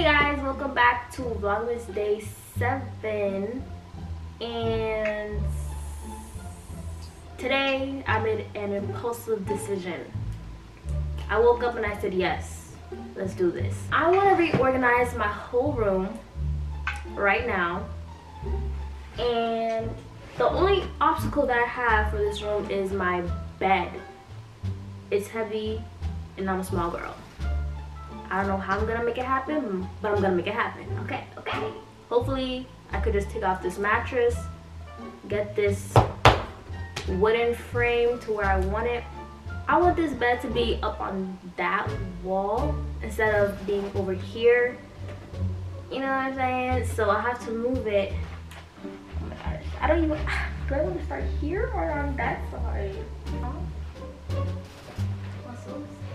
Hey guys, welcome back to Vlogmas Day 7 and today I made an impulsive decision. I woke up and I said yes, let's do this. I want to reorganize my whole room right now and the only obstacle that I have for this room is my bed. It's heavy and I'm a small girl. I don't know how I'm gonna make it happen, but I'm gonna make it happen. Okay, okay. Hopefully I could just take off this mattress, get this wooden frame to where I want it. I want this bed to be up on that wall instead of being over here. You know what I'm saying? So I have to move it. Oh my gosh. I don't even, do I want to start here or on that side?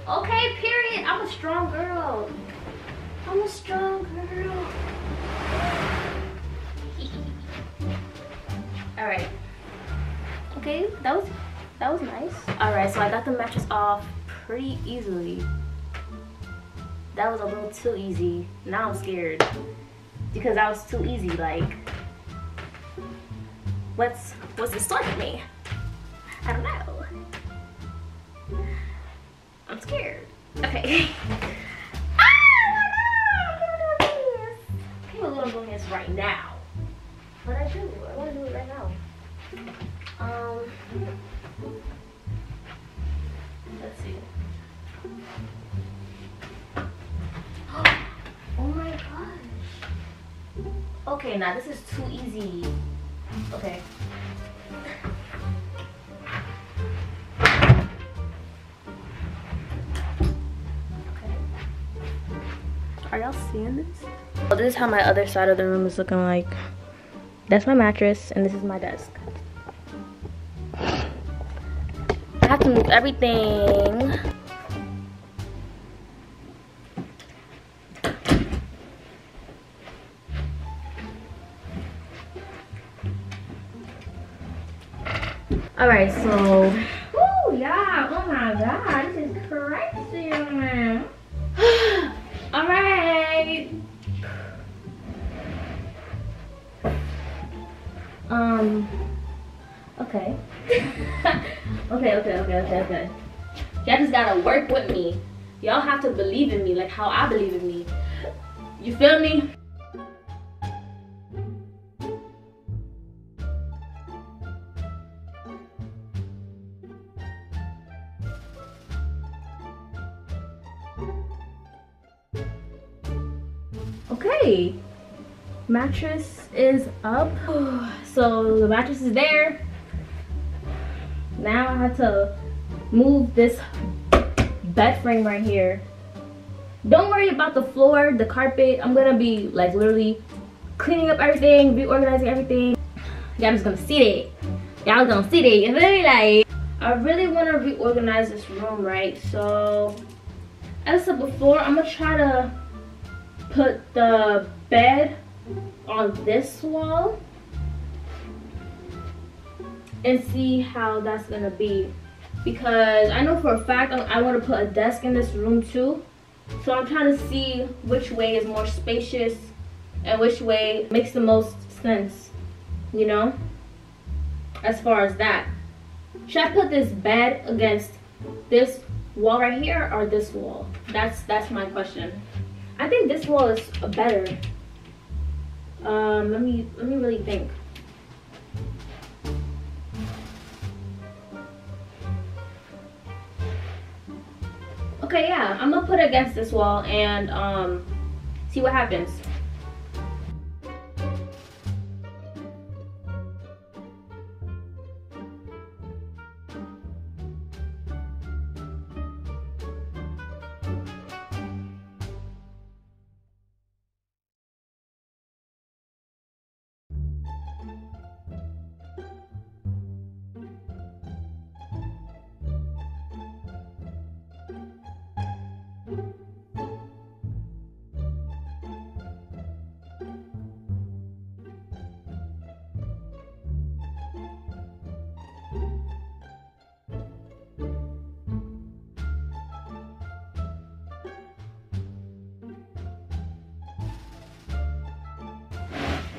Okay, period. I'm a strong girl. I'm a strong girl. All right. Okay, that was that was nice. All right, so I got the mattress off pretty easily. That was a little too easy. Now I'm scared because that was too easy. Like, what's what's in store for me? I don't know. I'm scared. Okay. ah, right now. Um. Let's see. Oh my gosh. Okay, now this is too easy. Okay. Y'all seeing this? Oh, this is how my other side of the room is looking like. That's my mattress, and this is my desk. I have to move everything. All right, so, oh yeah, oh my God, Okay. okay, okay, okay, okay. Y'all just gotta work with me. Y'all have to believe in me like how I believe in me. You feel me? Okay, mattress is up. So the mattress is there. Now I have to move this bed frame right here. Don't worry about the floor, the carpet. I'm gonna be like literally cleaning up everything, reorganizing everything. Y'all just gonna see it. Y'all gonna see it. It's really like, I really wanna reorganize this room, right? So, as I said before, I'm gonna try to put the bed on this wall and see how that's gonna be. Because I know for a fact I, I want to put a desk in this room too. So I'm trying to see which way is more spacious and which way makes the most sense you know as far as that. Should I put this bed against this wall right here or this wall? That's that's my question. I think this wall is better. Um let me let me really think okay yeah i'm gonna put it against this wall and um see what happens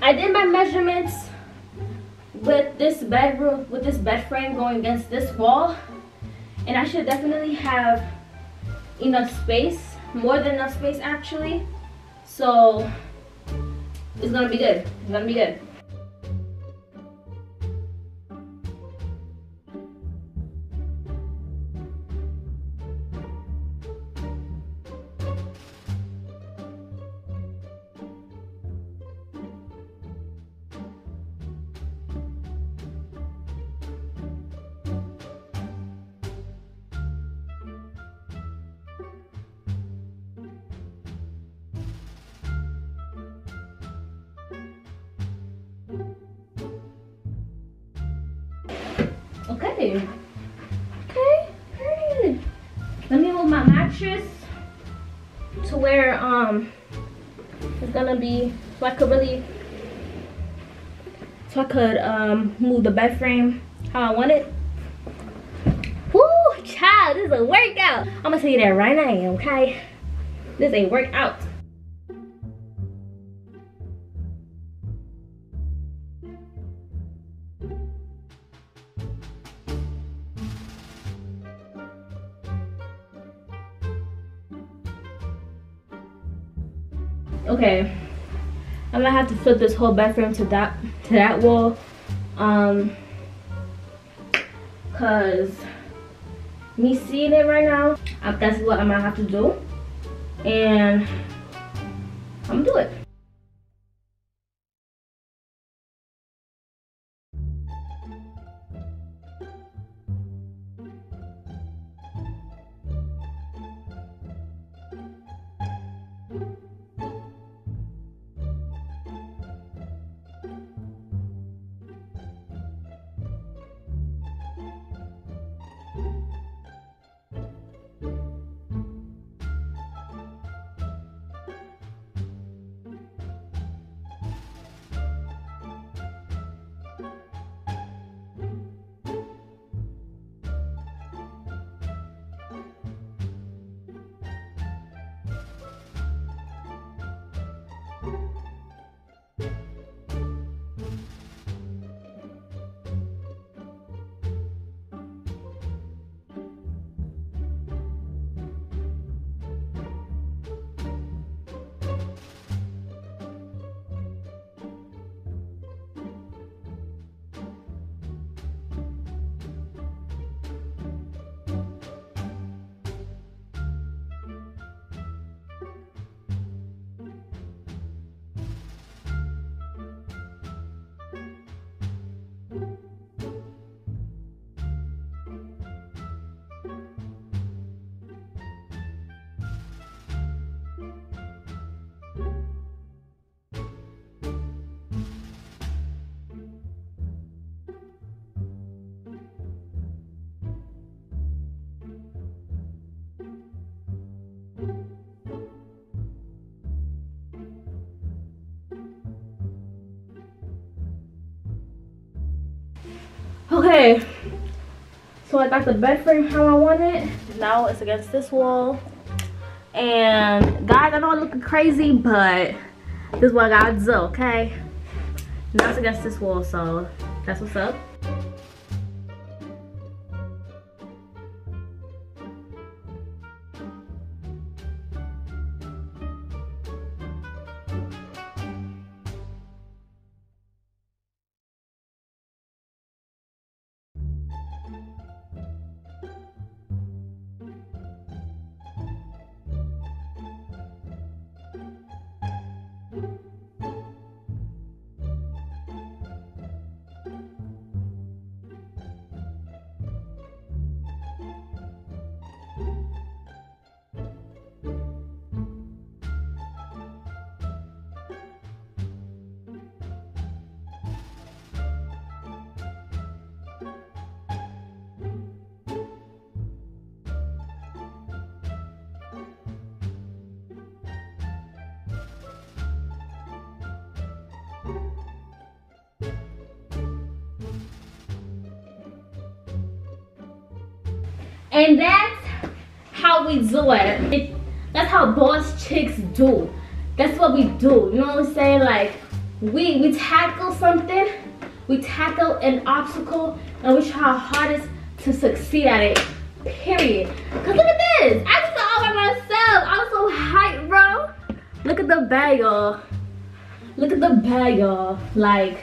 I did my measurements with this bedroom with this bed frame going against this wall and I should definitely have enough space, more than enough space actually. So it's gonna be good, it's gonna be good. Okay. Okay, good. Let me move my mattress to where um it's gonna be so I could really so I could um move the bed frame how I want it. Woo, child, this is a workout. I'm gonna tell you that right now, okay? This ain't workout. Okay. I'm gonna have to flip this whole bathroom to that to that wall um because me seeing it right now that's what i'm gonna have to do. And i'm gonna do it Okay, so I got the bed frame how I want it. Now it's against this wall. And guys, I know I'm looking crazy, but this is what I do, okay? Now it's against this wall, so that's what's up. And that's how we do it. it. That's how boss chicks do. That's what we do. You know what I'm saying? Like, we we tackle something, we tackle an obstacle, and we try our hardest to succeed at it. Period. Cause look at this. I just all by myself. I'm so hyped, bro. Look at the bag, y'all. Look at the bag, y'all. Like,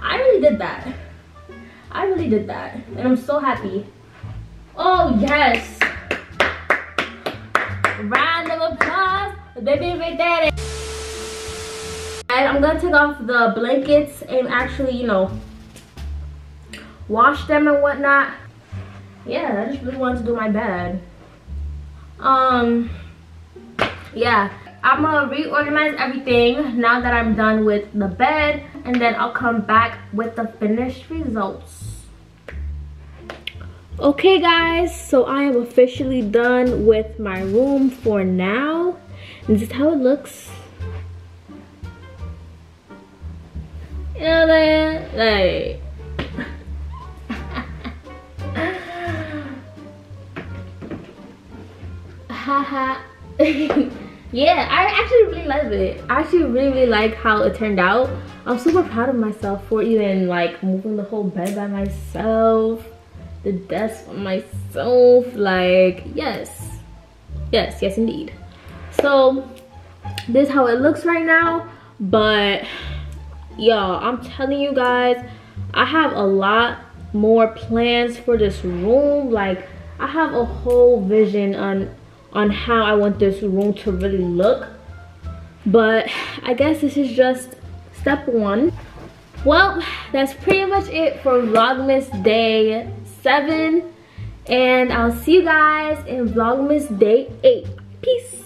I really did that. I really did that. And I'm so happy. Oh, yes. Round of applause. Baby right there. And I'm gonna take off the blankets and actually, you know, wash them and whatnot. Yeah, I just really wanted to do my bed. Um, yeah. I'm gonna reorganize everything now that I'm done with the bed and then I'll come back with the finished results. Okay guys, so I am officially done with my room for now. This is how it looks. You know that? Like, haha. Yeah, I actually really love it. I actually really, really like how it turned out. I'm super proud of myself for even like moving the whole bed by myself the desk for myself like yes yes yes indeed so this is how it looks right now but y'all i'm telling you guys i have a lot more plans for this room like i have a whole vision on on how i want this room to really look. But i guess this is just step one. Well that's pretty much it for vlogmas day seven. And i'll see you guys in vlogmas day eight. Peace